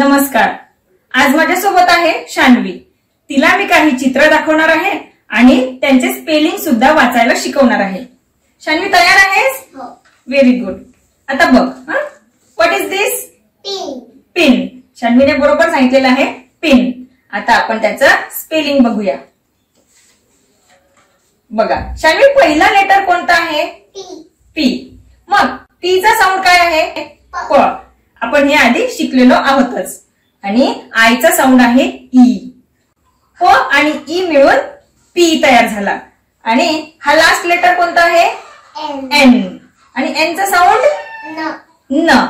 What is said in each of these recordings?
नमस्कार. आज माझ्यासोबत आहे शान्वी. तिला मी काही चित्र दाखवणार आहे आणि त्यांचे स्पेलिंग सुद्धा वाचायला शिकवणार आहे. शान्वी तयार आहेस? हो. व्हेरी गुड आता बघ व्हॉट इज दिस पिन शान्वीने बरोबर सांगितलेलं आहे पिन आता आपण त्याचं स्पेलिंग बघूया. बघा शान्वी पहिला लेटर कोणता आहे? टी पी मग पीचा साऊंड काय आहे? प. आपण हे आधी शिकलेलो आहोतच. आणि आयचा साऊंड आहे ई. प आणि ई मिळून पी तयार झाला. आणि हा लास्ट लेटर कोणता आहे? एन. एन. आणि एनचा साऊंड न. न.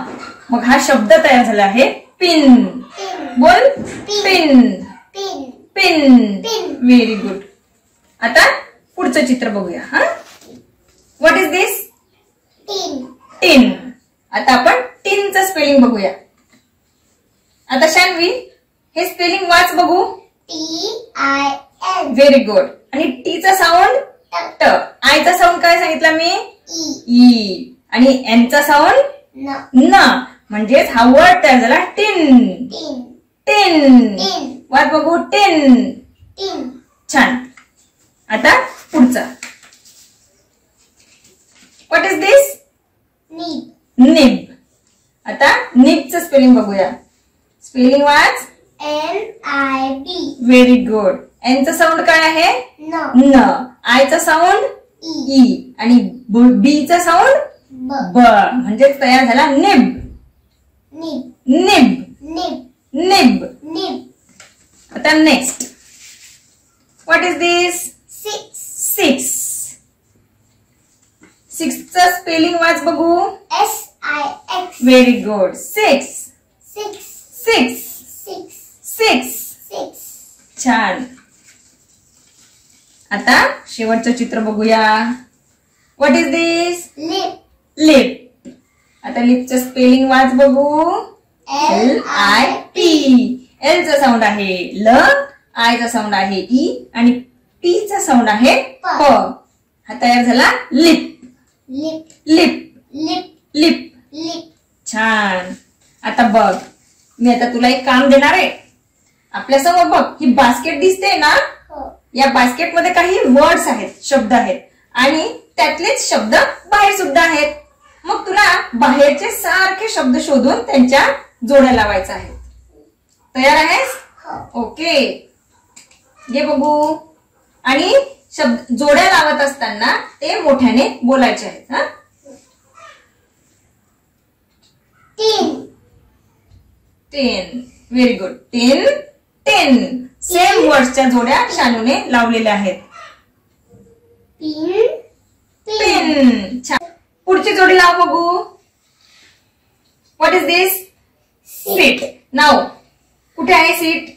मग हा शब्द तयार झाला आहे पिन. बोल. पिन. पिन. व्हेरी गुड आता पुढचं चित्र बघूया हा? व्हॉट इज दिस तीन टिन आता आपण स्पेलिंग बघूया. आता शान्वी हे स्पेलिंग वाच बघू. T I N very good आणि टीचा साऊंड ट आयचा साऊंड काय सांगितला मी? ई ई आणि एनचा साऊंड न. म्हणजेच हा वर्ड तयार झाला. Tin tin. वाच बघू. टिन छान. आता पुढचा. What is this nib spelling बघूया. Spelling watch N I B very good एनचा sound काय आहे? न. आयचा साऊंड ई आणि बीचा साऊंड ब. म्हणजे तयार झाला निब. निब. नीट निब. नीट आता next what is this six six सिक्सचं spelling वाच बघू. S I X very good six six. Six. छान. आता शेवटचं चित्र बघूया. What is this lip. Lip. आता लिपचं स्पेलिंग वाच बघू. एल आय पी एल चा साऊंड आहे ल आय चा साऊंड आहे ई आणि पी चा साऊंड आहे प. हा तयार झाला lip. Lip. Lip. Lip. Lip. Lip. छान. आता बघ. मी आता तुला एक काम देणार आहे. आपल्यासमोर बघ ही बास्केट दिसते ना? हो. या बास्केटमध्ये काही वर्ड्स आहेत शब्द आहेत. आणि त्यातलेच शब्द बाहेर सुद्धा आहेत. मग तुला बाहेरचे सारखे शब्द शोधून त्यांच्या जोड्या लावायच्या आहेत तयार आहेस? हो. ओके. घे बघू. आणि शब्द जोड्या लावत असताना ते मोठ्याने बोलायचे आहेत हा? Ten very good ten ten same वर्ड्सच्या जोड्या शानूने लावलेल्या आहेत. पिन छान. पुढची जोडी लाव बघू. व्हॉट इज दिस सीट नाव कुठे आहे seat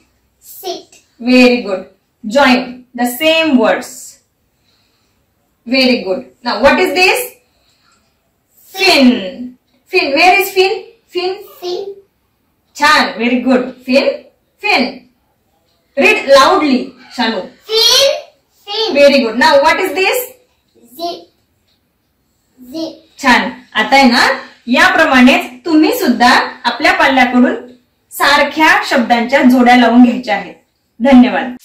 sit very good join the same words very good now what is this fin fin very good fin fin read loudly Shanu fin fin very good now what is this zip zip छान आता आहे ना याप्रमाणे तुम्ही सुद्धा आपल्या पाल्याकडून सारख्या शब्दांच्या जोड्या लावून घ्यायच्या आहेत धन्यवाद